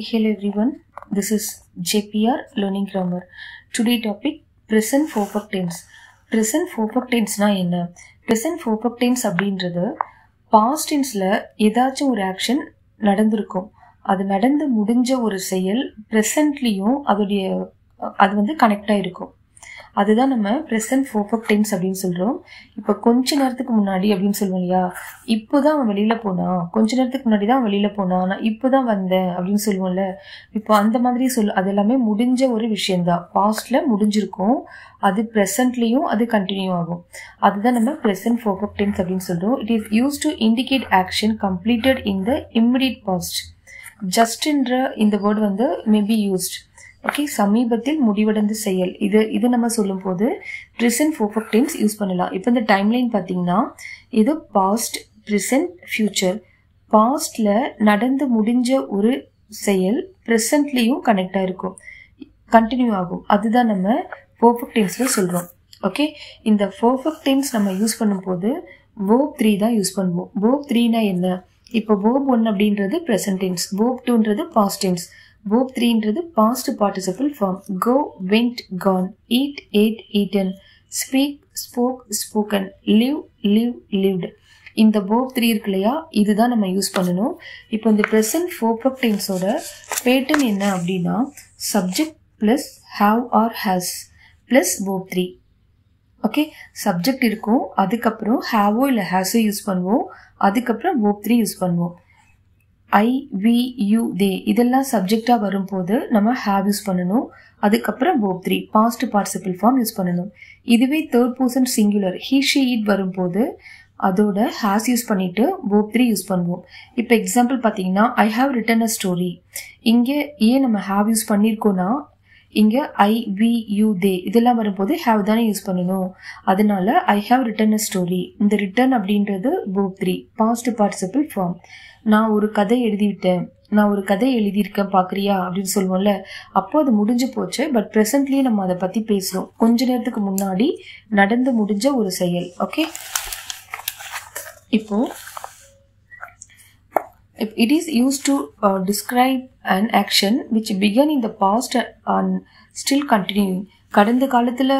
Hello everyone, this is JPR Learning Grammar. Today topic present perfect tense. Present perfect tenseனா என்ன present perfect tense அப்படின்றது past tenseல ஏதாச்சும் ஒரு action நடந்திருக்கும் அது நடந்து முடிஞ்ச ஒரு செயல் ப்ரெசன்ட்லேயும் அதோடைய அது வந்து கனெக்ட் ஆகிருக்கும் அதுதான் நம்ம ப்ரெசன்ட் ஃபோர்ஃபக் டென்ஸ் அப்படின்னு சொல்கிறோம் இப்போ கொஞ்ச நேரத்துக்கு முன்னாடி அப்படின்னு சொல்லுவோம் இல்லையா? இப்போ தான் அவன் வெளியில் போனான் கொஞ்ச நேரத்துக்கு முன்னாடி தான் வெளியில் போனான் நான் இப்போ தான் வந்தேன் அப்படின்னு சொல்லுவோம்ல. இப்போ அந்த மாதிரி சொல் அது எல்லாமே முடிஞ்ச ஒரு விஷயந்தான் பாஸ்டில் முடிஞ்சிருக்கும். அது ப்ரெசன்ட்லேயும் அது கண்டினியூ ஆகும். அதுதான் நம்ம ப்ரெசன்ட் ஃபோர்ஃபக் டென்ஸ் அப்படின்னு சொல்கிறோம் it is use to indicate action completed in the immediate past ஜஸ்ட்ன்ற இந்த வேர்டு வந்து மேபி யூஸ்ட் ஓகே சமீபத்தில் முடிவடைந்த செயல். இது இது நம்ம சொல்லும்போது ப்ரிசன்ட் ஃபோர்ஃபக் டைம்ஸ் யூஸ் பண்ணலாம். இப்போ இந்த டைம்லைன் பார்த்தீங்கன்னா இது பாஸ்ட் ப்ரிசன்ட் ஃபியூச்சர் பாஸ்டில் நடந்து முடிஞ்ச ஒரு செயல் ப்ரெசன்ட்லேயும் கனெக்டாக இருக்கும் கண்டினியூ ஆகும். அதுதான் நம்ம பர்ஃபெக்ட் டென்ஸில் சொல்கிறோம் ஓகே இந்த பர்ஃபெக்ட் டென்ஸ் நம்ம யூஸ் பண்ணும்போது வேர்ப் த்ரீ தான் யூஸ் பண்ணுவோம். வேர்ப் த்ரீனா என்ன? இப்போ வேர்ப் ஒன் அப்படின்றது ப்ரெசன்ட் டென்ஸ் வேர்ப் டூன்றது past tense verb த்ரீன்றது past participle form go went gone eat ate eaten speak spoke spoken live live lived இந்த போப் த்ரீ இருக்கு இல்லையா? இதுதான் நம்ம யூஸ் பண்ணணும். இப்போ இந்த ப்ரெசன்ட் ஃபோர்பக் டென்ஸோட பேட்டன் என்ன அப்படின்னா subject plus have or has plus verb three okay subject இருக்கும். அதுக்கப்புறம் ஹாவோ இல்லை ஹேஸோ யூஸ் பண்ணுவோம். அதுக்கப்புறம் போப் த்ரீ யூஸ் பண்ணுவோம். ஐ வி யூ தே இதெல்லாம் சப்ஜெக்டாக வரும்போது நம்ம ஹாவ் யூஸ் பண்ணணும். அதுக்கப்புறம் verb three past participle form use பண்ணணும். இதுவே third person singular he she it வரும்போது அதோட ஹேஸ் யூஸ் பண்ணிட்டு போப் த்ரீ யூஸ் பண்ணுவோம். இப்போ எக்ஸாம்பிள் பார்த்தீங்கன்னா I have written a story இங்கே ஏன் நம்ம ஹாவ் யூஸ் பண்ணியிருக்கோன்னா இங்கே ஐ வி யூ தே இதெல்லாம் வரும்போது ஹாவ் தானே யூஸ் பண்ணணும். அதனால I have written a story இந்த ரிட்டன் அப்படின்றது verb three past participle form நான் ஒரு கதை எழுதிவிட்டேன். நான் ஒரு கதை எழுதியிருக்கேன் பார்க்குறியா? அப்படின்னு சொல்லுவோம்ல. அப்போ அது முடிஞ்சு போச்சு. பட் ப்ரெசன்ட்லேயே நம்ம அதை பற்றி பேசுகிறோம் கொஞ்ச நேரத்துக்கு முன்னாடி நடந்து முடிஞ்ச ஒரு செயல். ஓகே இப்போது it is used to uh, describe an action which began in the past and still continuing கடந்த காலத்தில்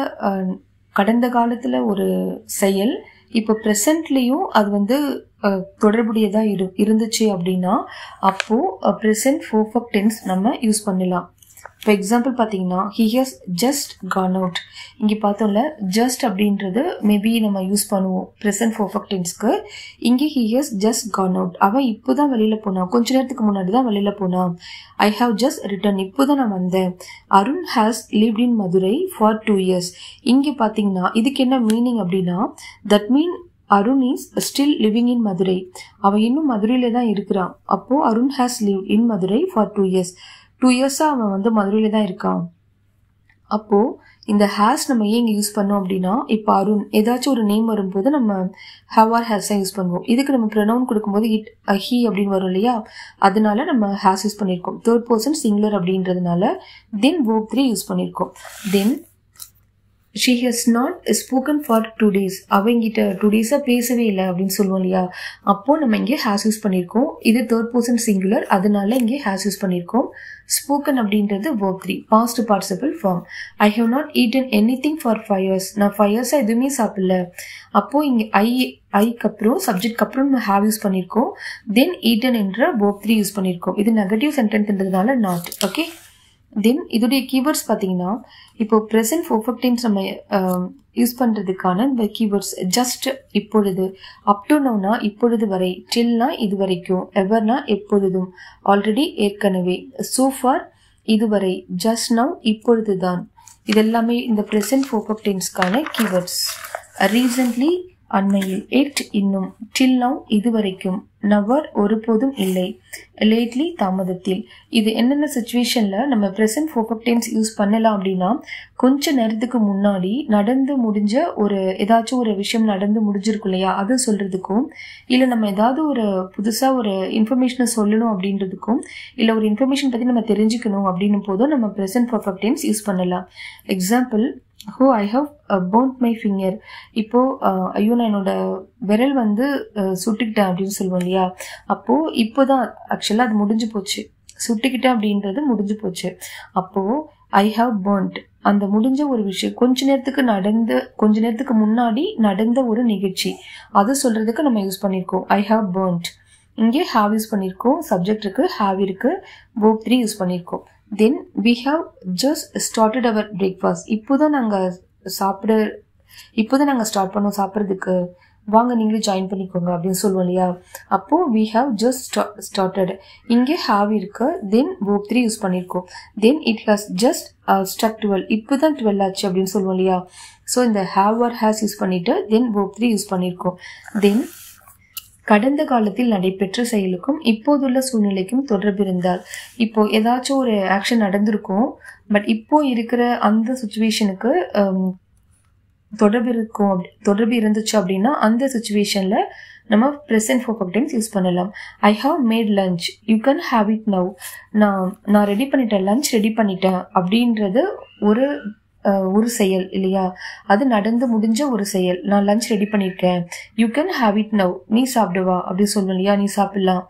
கடந்த காலத்தில் ஒரு செயல் இப்போ ப்ரெசண்ட்லேயும் அது வந்து தொடர்புடையதாக இரு இருந்துச்சு அப்படின்னா அப்போது ப்ரெசன்ட் ஃபோர்ஃபக் டென்ஸ் நம்ம யூஸ் பண்ணலாம். இப்போ எக்ஸாம்பிள் பார்த்தீங்கன்னா he has just gone out இங்கே பார்த்தோம்ல ஜஸ்ட் அப்படின்றது மேபி நம்ம யூஸ் பண்ணுவோம் ப்ரெசன்ட் ஃபோர்ஃபக் டென்ஸ்க்கு இங்கே he has just gone out அவன் இப்போ தான் வெளியில் போனான். கொஞ்ச நேரத்துக்கு முன்னாடி தான் வெளியில் போனான். ஐ ஹாவ் ஜஸ்ட் ரிட்டர்ன் இப்போ தான் நான் வந்தேன். Arun has lived in Madurai for two years இங்கே பார்த்தீங்கன்னா இதுக்கு என்ன மீனிங் அப்படின்னா that mean Arun is still living in Madurai. அவன் இன்னும் மதுரையில் தான் இருக்கிறான். அப்போது Arun has live in Madurai for two years two இயர்ஸாக அவன் வந்து மதுரையில் தான் இருக்கான். அப்போது இந்த ஹேஸ் நம்ம ஏன் இங்கே யூஸ் பண்ணோம் அப்படின்னா இப்போ அருண் ஏதாச்சும் ஒரு நேம் வரும்போது நம்ம ஹவ் ஆர் ஹேஸாக யூஸ் பண்ணுவோம். இதுக்கு நம்ம ப்ரொனவுன் கொடுக்கும்போது இட் ஹி அப்படின்னு வரும் இல்லையா? அதனால நம்ம ஹேஸ் யூஸ் பண்ணியிருக்கோம். தேர்ட் பர்சன் சிங்குலர் அப்படின்றதுனால தென் வோக் த்ரீ யூஸ் பண்ணியிருக்கோம். Then she has not spoken for two days அவங்கிட்ட டூ டேஸாக பேசவே இல்லை அப்படின்னு சொல்லுவோம் இல்லையா? அப்போது நம்ம இங்கே ஹேஸ் யூஸ் பண்ணியிருக்கோம் இது தேர்ட் பர்சன் சிங்குலர் அதனால இங்கே ஹேஸ் யூஸ் பண்ணியிருக்கோம் ஸ்போக்கன் அப்படின்றது verb three past participle form I have not eaten anything for five years நான் ஃபைவ் இயர்ஸாக எதுவுமே சாப்பிடல. அப்போது இங்கே ஐ ஐக்கு அப்புறம் சப்ஜெக்ட்க்கு அப்புறம் நம்ம ஹேவ் யூஸ் பண்ணியிருக்கோம் தென் ஈட்டன் என்ற ஒர்க் த்ரீ யூஸ் பண்ணியிருக்கோம் இது நெகட்டிவ் சென்டென்ஸ்ன்றதுனால நாட் ஓகே தென் இதோடைய கீவேர்ட்ஸ் பார்த்தீங்கன்னா இப்போ ப்ரெசன்ட் ஃபோர்ஃபக் டைம்ஸ் நம்ம யூஸ் பண்ணுறதுக்கான இந்த கீவேர்ட்ஸ் ஜஸ்ட் இப்பொழுது அப் டு நோனா இப்பொழுது வரை டில்னா இது வரைக்கும் எவர்னா எப்பொழுதும் ஆல்ரெடி ஏற்கனவே சோஃபார் இதுவரை ஜஸ்ட் நவ் இப்பொழுது தான் இதெல்லாமே இந்த ப்ரெசன்ட் ஃபோர்ஃபக் டென்ஸ்க்கான கீவேர்ட்ஸ் ரீசன்ட்லி அண்மையில் எட் இன்னும் டில் நவ் இதுவரைக்கும் நவர் ஒருபோதும் இல்லை. லேட்லி தாமதத்தில். இது என்னென்ன சுச்சுவேஷனில் நம்ம ப்ரெசன்ட் ஃபோக்கப் டைம்ஸ் யூஸ் பண்ணலாம் அப்படின்னா கொஞ்ச நேரத்துக்கு முன்னாடி நடந்து முடிஞ்ச ஒரு ஏதாச்சும் ஒரு விஷயம் நடந்து முடிஞ்சிருக்கும் இல்லையா? அதை சொல்கிறதுக்கும் இல்லை நம்ம ஏதாவது ஒரு புதுசாக ஒரு இன்ஃபர்மேஷனை சொல்லணும் அப்படின்றதுக்கும் இல்லை ஒரு இன்ஃபர்மேஷன் பற்றி நம்ம தெரிஞ்சுக்கணும் அப்படின்னும் போதும் நம்ம ப்ரெசன்ட் ஃபோக்கப் டைம்ஸ் யூஸ் பண்ணலாம். Example oh I have burnt my finger இப்போது ஐயோ நான் என்னோட விரல் வந்து uh, சுட்டுக்கிட்டேன் அப்படின்னு சொல்லுவோம் இல்லையா? அப்போது இப்போ தான் ஆக்சுவலாக அது முடிஞ்சு போச்சு. சுட்டுக்கிட்டேன் அப்படின்றது முடிஞ்சு போச்சு. அப்போது ஐ ஹாவ் burnt. அந்த முடிஞ்ச ஒரு விஷயம் கொஞ்ச நேரத்துக்கு நடந்த கொஞ்ச நேரத்துக்கு முன்னாடி நடந்த ஒரு நிகழ்ச்சி. அது சொல்கிறதுக்கு நம்ம யூஸ் பண்ணியிருக்கோம் ஐ ஹாவ் burnt. இங்கே ஹாவ் யூஸ் பண்ணியிருக்கோம் சப்ஜெக்ட் இருக்குது ஹாவ் இருக்கு. Verb த்ரீ யூஸ் பண்ணியிருக்கோம் then we have just started our breakfast இப்போதான் நாங்கள் சாப்பிட இப்போதான் நாங்கள் ஸ்டார்ட் பண்ணோம் சாப்பிட்றதுக்கு. வாங்க நீங்களும் ஜாயின் பண்ணிக்கோங்க அப்படின்னு சொல்லுவோம் இல்லையா? அப்போ வி ஹாவ் ஜஸ்ட் ஸ்டார்டட் இங்கே ஹாவ் இருக்கு. தென் verb த்ரீ யூஸ் பண்ணியிருக்கோம் then it has just struck twelve இப்போ தான் டுவெல் ஆச்சு அப்படின்னு சொல்லுவோம் இல்லையா? ஸோ இந்த ஹாவ் ஆர் ஹேஸ் யூஸ் பண்ணிட்டு தென் verb த்ரீ யூஸ் பண்ணியிருக்கோம் தென் கடந்த காலத்தில் நடைபெற்ற செயலுக்கும் இப்போதுள்ள சூழ்நிலைக்கும் தொடர்பு இருந்தால் இப்போ ஏதாச்சும் ஒரு ஆக்ஷன் நடந்திருக்கும் பட் இப்போ இருக்கிற அந்த சுச்சுவேஷனுக்கு தொடர்பு இருக்கும் அப்படி- தொடர்பு இருந்துச்சு அப்படின்னா அந்த சுச்சுவேஷன்ல நம்ம ப்ரெசன்ட் ஃபோர் டைம்ஸ் யூஸ் பண்ணலாம். I have made lunch you can have it now நான் நான் ரெடி பண்ணிட்டேன் லஞ்ச் ரெடி பண்ணிட்டேன் அப்படின்றது ஒரு ஒரு செயல் இல்லையா? அது நடந்து முடிஞ்ச ஒரு செயல். நான் லஞ்ச் ரெடி பண்ணியிருக்கேன். You can have it now நீ சாப்பிடுவா. அப்படி சொல்லணும் இல்லையா? நீ சாப்பிடலாம்.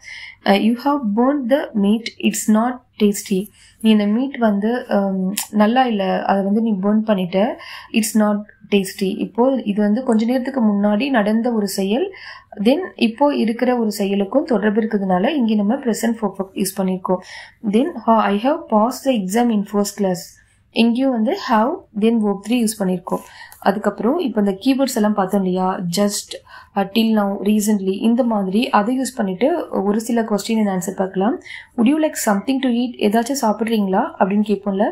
You have burnt the meat it's not tasty நீ இந்த மீட் வந்து நல்லா இல்லை. அதை வந்து நீ பேர்ன் பண்ணிட்ட. இட்ஸ் நாட் டேஸ்டி இப்போ இது வந்து கொஞ்ச நேரத்துக்கு முன்னாடி நடந்த ஒரு செயல். தென் இப்போ இருக்கிற ஒரு செயலுக்கும் தொடர்பு இருக்கிறதுனால இங்கே நம்ம ப்ரெசன்ட் ஃபோக்கஸ் யூஸ் பண்ணியிருக்கோம். Then I have pass the exam in first class இங்கேயும் வந்து have then verb three use பண்ணியிருக்கோம் அதுக்கப்புறம் இப்போ இந்த கீவேர்ட்ஸ் எல்லாம் பார்த்தோம் இல்லையா? ஜஸ்ட் டில் நவ் ரீசன்ட்லி இந்த மாதிரி அதை யூஸ் பண்ணிட்டு ஒரு சில கொஸ்டின் ஆன்சர் பார்க்கலாம். Would you like something to eat ஏதாச்சும் சாப்பிட்றீங்களா? அப்படின்னு கேட்போம்ல.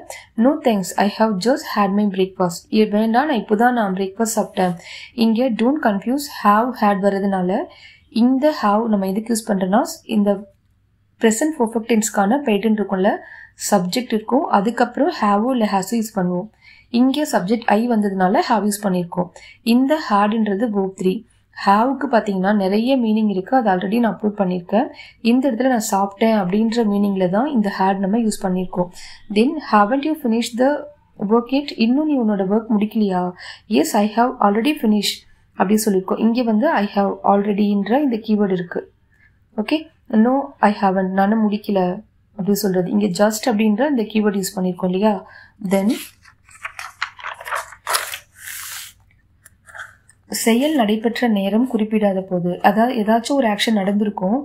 No thanks I have just had my breakfast வேண்டாம் நான் இப்போ தான் நான் பிரேக்ஃபாஸ்ட் சாப்பிட்டேன். இங்கே டோன்ட் கன்ஃபியூஸ் ஹாவ் ஹேட் வர்றதுனால இந்த ஹாவ் நம்ம எதுக்கு யூஸ் பண்ணுறோன்னா இந்த ப்ரெசன்ட் பர்ஃபெக்டின்ஸ்க்கான பேட்டன் இருக்கும்ல சப்ஜெக்ட் இருக்கும். அதுக்கப்புறம் ஹேவோ இல்லை ஹேஸோ யூஸ் பண்ணுவோம். இங்கே சப்ஜெக்ட் ஐ வந்ததுனால ஹாவ் யூஸ் பண்ணியிருக்கோம். இந்த ஹேடுன்றது verb த்ரீ ஹாவுக்கு பார்த்தீங்கன்னா நிறைய மீனிங் இருக்குது அது ஆல்ரெடி நான் அப்லோட் பண்ணியிருக்கேன். இந்த இடத்துல நான் சாப்பிட்டேன் அப்படின்ற மீனிங்கில் தான் இந்த ஹேட் நம்ம யூஸ் பண்ணியிருக்கோம். Then haven't you finish the work it இன்னும் நீ உன்னோட work முடிக்கலையா? Yes I have already finish அப்படின்னு சொல்லியிருக்கோம். இங்கே வந்து ஐ ஹாவ் ஆல்ரெடின்ற இந்த கீவேர்டு இருக்குது ஓகே நோ ஐ ஹாவன் நானும் முடிக்கல. அப்படி சொல்கிறது இங்கே ஜஸ்ட் அப்படின்ற இந்த கீவேர்ட் யூஸ் பண்ணியிருக்கோம் இல்லையா? தென் செயல் நடைபெற்ற நேரம் குறிப்பிடாத போது அதாவது ஏதாச்சும் ஒரு ஆக்ஷன் நடந்திருக்கும்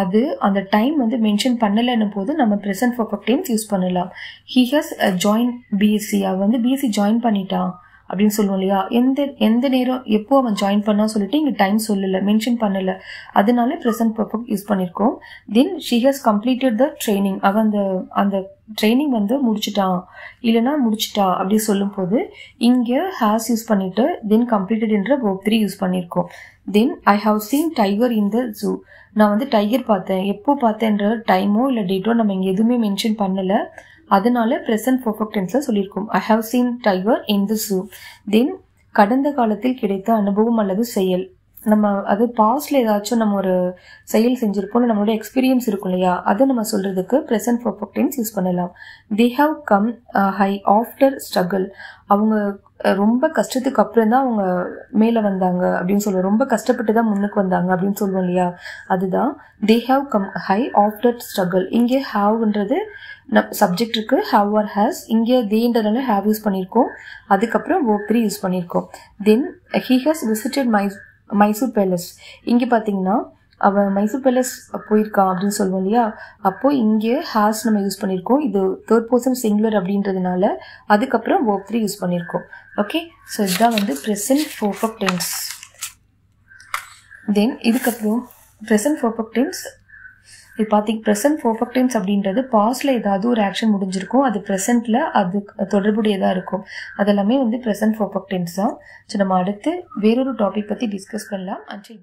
அது அந்த டைம் வந்து மென்ஷன் பண்ணலைன்னும் போது நம்ம ப்ரெசன்ட் பர்ஃபெக்ட் டைம்ஸ் யூஸ் பண்ணலாம். ஹி ஹஸ் ஜாயின் பிஎஸ்சி அவள் வந்து பிஎஸ்சி ஜாயின் பண்ணிட்டான். அப்படின்னு சொல்லுவோம் இல்லையா? எந்த எந்த நேரம் எப்போ அவன் ஜாயின் பண்ணா சொல்லிட்டு இங்கே டைம் சொல்லலை மென்ஷன் பண்ணலை. அதனால ப்ரெசன்ட் பர்ஃபெக்ட் யூஸ் பண்ணியிருக்கோம் then she has completed the training அவன் அந்த அந்த ட்ரைனிங் வந்து முடிச்சிட்டான். இல்லைனா முடிச்சிட்டா அப்படி சொல்லும்போது இங்கே ஹேஸ் யூஸ் பண்ணிட்டு தென் கம்ப்ளீட்டட் என்ற verb த்ரீ யூஸ் பண்ணியிருக்கோம் then I have seen tiger in the zoo நான் வந்து டைகர் பார்த்தேன். எப்போ பார்த்தேன்ற டைமோ இல்லை டேட்டோ நம்ம இங்கே எதுவுமே மென்ஷன் பண்ணலை. அதனால ப்ரெசன்ட் பர்ஃபெக்ட் டென்ஸில் சொல்லியிருக்கோம். I have seen tiger in the zoo then கடந்த காலத்தில் கிடைத்த அனுபவம் அல்லது செயல். நம்ம அது பாஸ்ட்ல ஏதாச்சும் நம்ம ஒரு செயல் செஞ்சிருப்போம் நம்மளோட எக்ஸ்பீரியன்ஸ் இருக்கும் இல்லையா? அதை நம்ம சொல்றதுக்கு ப்ரெசன்ட் பர்ஃபெக்ட் டென்ஸ் யூஸ் பண்ணலாம். They have come high after struggle அவங்க ரொம்ப கஷ்டத்துக்கு அப்புறம் தான் அவங்க மேலே வந்தாங்க அப்படின்னு சொல்லுவோம். ரொம்ப கஷ்டப்பட்டு தான் முன்னுக்கு வந்தாங்க அப்படின்னு சொல்லுவோம் இல்லையா? அதுதான். They have come high after struggle இங்கே ஹாவ்ன்றது சப்ஜெக்ட் இருக்கு. ஹாவ் ஆர் ஹேஸ் இங்கே தேன்றதுனால ஹாவ் யூஸ் பண்ணியிருக்கோம். அதுக்கப்புறம் ஓ த்ரீ யூஸ் பண்ணியிருக்கோம். Then he has visited my Mysore palace இங்கே பார்த்தீங்கன்னா அவன் மைசூர் பேலஸ் போயிருக்கான் அப்படின்னு சொல்லுவோம் இல்லையா? அப்போது இங்கே ஹாஸ் நம்ம யூஸ் பண்ணியிருக்கோம் இது தேர்ட் பர்சன் சிங்குலர் அப்படின்றதுனால அதுக்கப்புறம் ஒர்க் த்ரீ யூஸ் பண்ணியிருக்கோம் ஓகே ஸோ இதுதான் வந்து ப்ரெசன்ட் பர்ஃபெக்ட் டென்ஸ் தென் இதுக்கப்புறம் ப்ரெசன்ட் பர்ஃபெக்ட் டென்ஸ் இது பார்த்தீங்க ப்ரெசன்ட் பர்ஃபெக்ட் டென்ஸ் அப்படின்றது பாஸ்ட்ல ஏதாவது ஒரு ஆக்ஷன் முடிஞ்சிருக்கும். அது ப்ரெசென்ட்ல அது தொடர்புடையதாக இருக்கும் அதெல்லாமே வந்து ப்ரெசன்ட் பர்ஃபெக்ட் டென்ஸ் தான். ஸோ நம்ம அடுத்து வேறொரு டாபிக் பற்றி டிஸ்கஸ் பண்ணலாம். அன்றில்